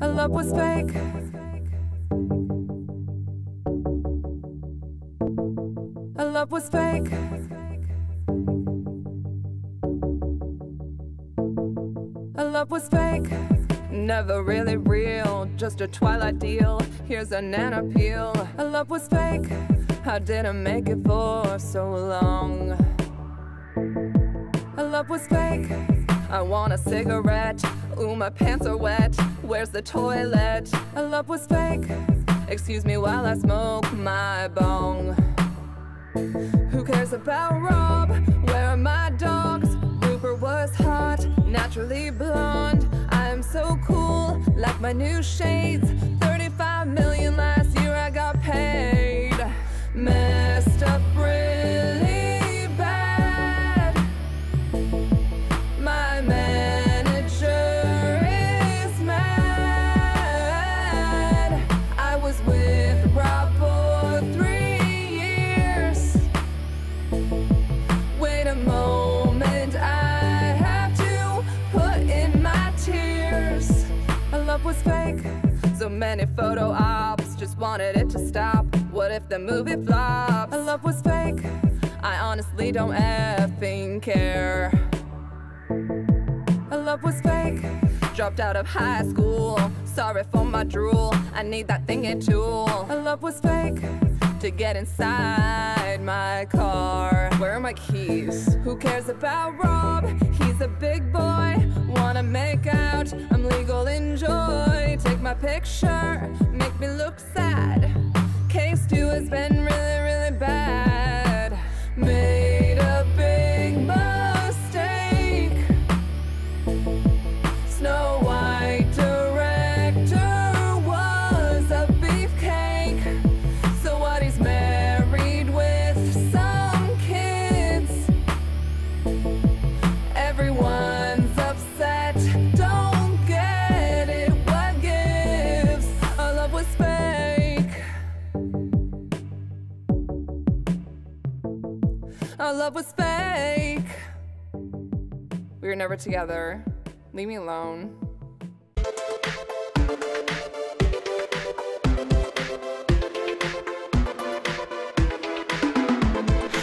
Our love was fake. Our love was fake. Our love was fake. Never really real, just a twilight deal. Here's a nana peel. Our love was fake. I didn't make it for so long. Our love was fake. I want a cigarette. Ooh, my pants are wet. Where's the toilet? Our love was fake. Excuse me while I smoke my bong. Who cares about Rob? Where are my dogs? Rupert was hot, naturally blonde. I'm so cool, like my new shades. 35 million fake. So many photo ops, just wanted it to stop. What if the movie flops? Our love was fake. I honestly don't effing care. Our love was fake. Dropped out of high school. Sorry for my drool. I need that thinking tool. Our love was fake. To get inside my car. Where are my keys? Who cares about Rob? He's a big boy. Wanna make out? I'm legal, my picture. Make me look sad. Case two has been really, Our love was fake. We were never together. Leave me alone.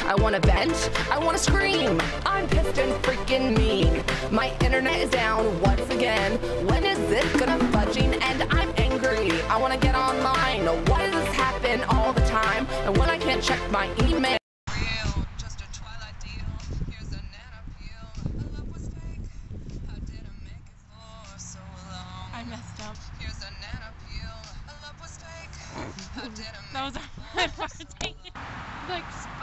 I wanna vent, I wanna scream. I'm pissed and freaking mean. My internet is down once again. When is this gonna fudging? And I'm angry. I wanna get online. Why does this happen all the time? And when I can't check my email. I messed up. Here's a nana peel. Our love was fake. That was a hard part. Like.